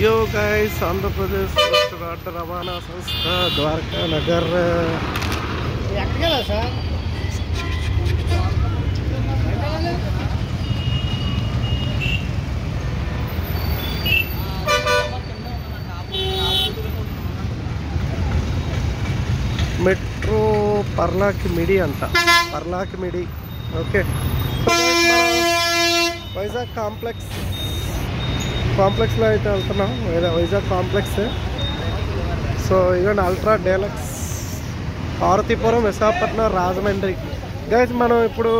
యో గైస్ ఆంధ్రప్రదేశ్ రాష్ట్ర రోడ్డు రవాణా సంస్థ ద్వారకా నగర్ ఎక్కడ కదా సార్ మెట్రో పర్లాకి మిడి అంట Parlakimidi okay Vizag complex కాంప్లెక్స్లో అయితే వెళ్తున్నాం. వైజాగ్ కాంప్లెక్స్. సో ఇదిగోండి ultra deluxe. Parvathipuram Visakhapatnam Rajahmundry. Guys మనం ఇప్పుడు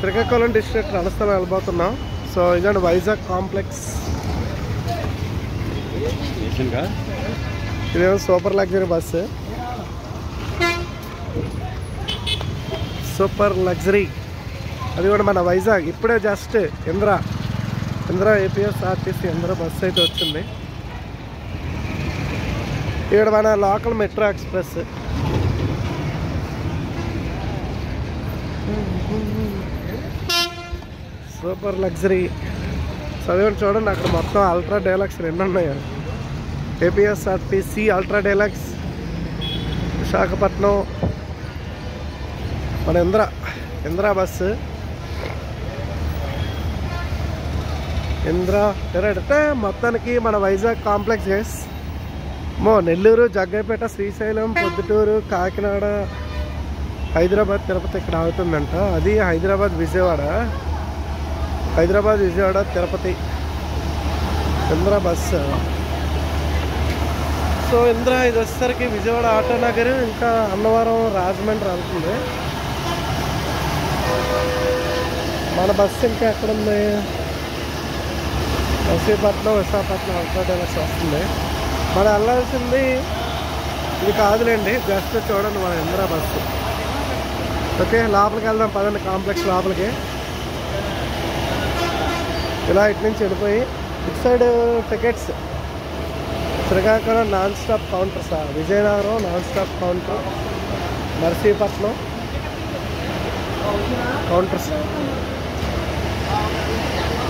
శ్రీకాకుళం డిస్ట్రిక్ట్ రణస్థలం వెళ్ళబోతున్నాం. సో ఇదిగోండి వైజాగ్ కాంప్లెక్స్. ఇదేమో super luxury bus. Super luxury. అది కూడా మన వైజాగ్. ఇప్పుడే just Indra. Indra APSRTC Indra bus అయితే వచ్చింది. ఇక్కడ మన local metro express. Super luxury. చదివండి చూడండి అక్కడ మొత్తం అల్ట్రా డైలాక్స్ రెండు ఉన్నాయి. ఏపీఎస్ఆర్టీసీ అల్ట్రా డైలాక్స్ విశాఖపట్నం మన ఇంద్ర ఇంద్రా బస్సు. ఇంద్ర అంటే మొత్తానికి మన వైజాగ్ కాంప్లెక్స్ గైస్ మో నెల్లూరు జగ్గైపేట శ్రీశైలం పొద్దుటూరు కాకినాడ హైదరాబాద్ తిరుపతి ఇక్కడ అవుతుందంట అది హైదరాబాద్ విజయవాడ. హైదరాబాద్ విజయవాడ తిరుపతి. ఇంద్ర బస్సు సో ఇంద్ర ఇది వచ్చేసరికి విజయవాడ ఆటో నగర్. ఇంకా అన్నవరం రాజమండ్రి వెళ్తుంది. మన బస్సు ఇంకా ఎక్కడుంది నర్సీపట్నం విశాఖపట్నం అల్ట్రా వస్తుంది. మనం వెళ్ళాల్సింది ఇది కాదులేండి జస్ట్ చూడండి మన ఇందిరా బస్సు ఓకే లోపలికి వెళ్దాం పదండి కాంప్లెక్స్ లోపలికి. ఇలా ఇటు నుంచి వెళ్ళిపోయి ఇటు side tickets. Srikakulam non stop counter sir Vizianagaram non stop counter Narsipatnam sir.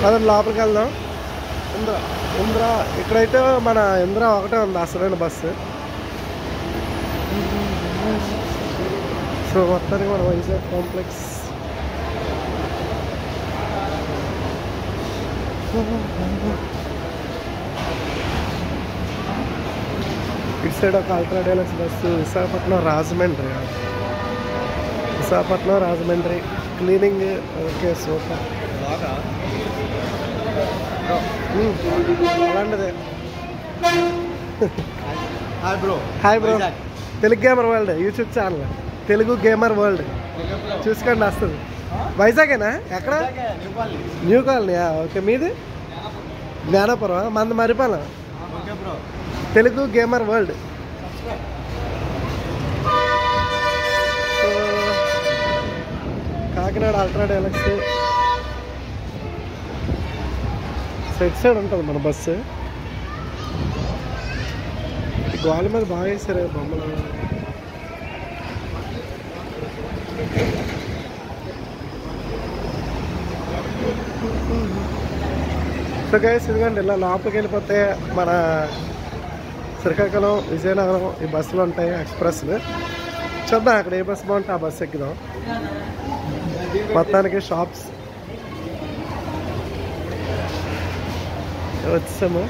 అదే లోపలికి వెళ్దాం. ఇంద్ర ఇంద్ర ఇక్కడైతే మన ఇంద్ర ఒకటే ఉంది అసలైన బస్సు సో మొత్తానికి మన వైజాగ్ కాంప్లెక్స్ ఇటు సైడ్ ఒక ultra deluxe bus Visakhapatnam Rajahmundry. Visakhapatnam Rajahmundry. Cleaning okay super um, అలాంటిదే. Hi bro. Hi bro. Telugu gamer world YouTube channel Telugu gamer world చూసుకోండి వస్తుంది. వైజాగేనా? ఎక్కడ? న్యూ కాలనీ ఓకే మీది? జ్ఞానపురం మంది Marripalem. Telugu gamer world Kakinada ultra deluxe side side ఉంటుంది మన bus. ఈ గోల మీద బాగా వేసారు బొమ్మలు. సో గైస్ ఇదిగోండి ఇలా లోపలికి వెళ్ళిపోతే మన శ్రీకాకుళం విజయనగరం ఈ బస్సులు ఉంటాయి ఎక్స్ప్రెస్లు. చూద్దాం అక్కడ ఏ బస్సు బాగుంటే ఆ బస్సు ఎక్కుదాం. మొత్తానికి షాప్స్ వచ్చాము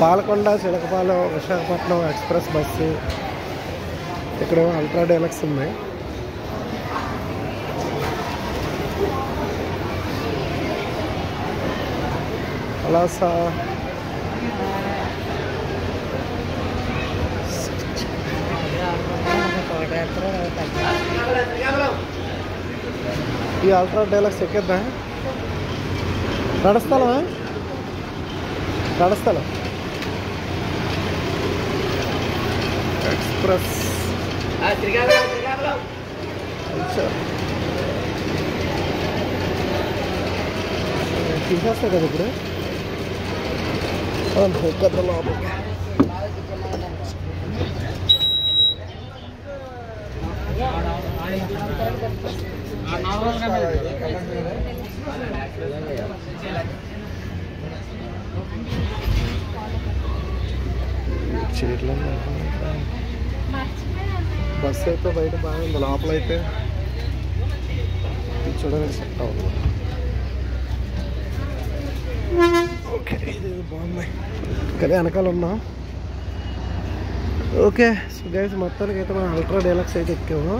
పాలకొండ చిలకపాలెం విశాఖపట్నం ఎక్స్ప్రెస్ బస్సు ఇక్కడ అల్ట్రా డైలక్స్ ఉన్నాయి. అలా సా ఈ అల్ట్రా డైలక్స్ ఎక్కేద్దా? నడుస్తావా నడుస్తాను ఎక్స్ప్రెస్. అచ్చా. తీసేస్తా కదా ఇప్పుడు. ఎక్కడ లోపలికి బస్సు అయితే బయట బాగుంది లోపల అయితే ఇది చూడడానికి సెట్ అవ్వదు ఓకే ఇది బాగుంది. కానీ వెనకాల ఉన్నాం ఓకే సో గైస్ మొత్తానికి అయితే మనం అల్ట్రా డీలక్స్ అయితే ఎక్కాము.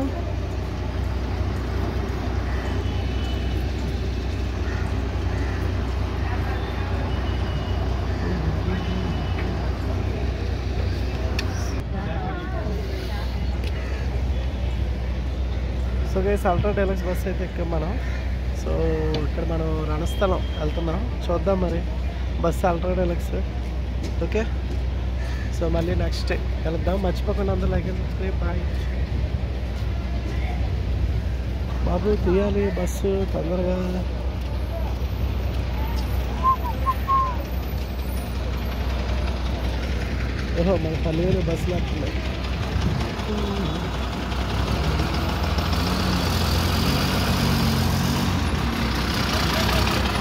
So guys ultra deluxe bus అయితే ఎక్కాం మనం. సో ఇక్కడ మనం రణస్థలం వెళ్తున్నాం. చూద్దాం మరి bus ultra deluxe okay so మళ్ళీ నెక్స్ట్ వెళ్దాం మర్చిపోకుండా అందరూ లైక్ సబ్స్క్రైబ్ బాయ్ బాబు తీయాలి బస్సు తొందరగా. ఓహో మన పల్లెలు బస్సు లేకుండా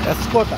Escuta.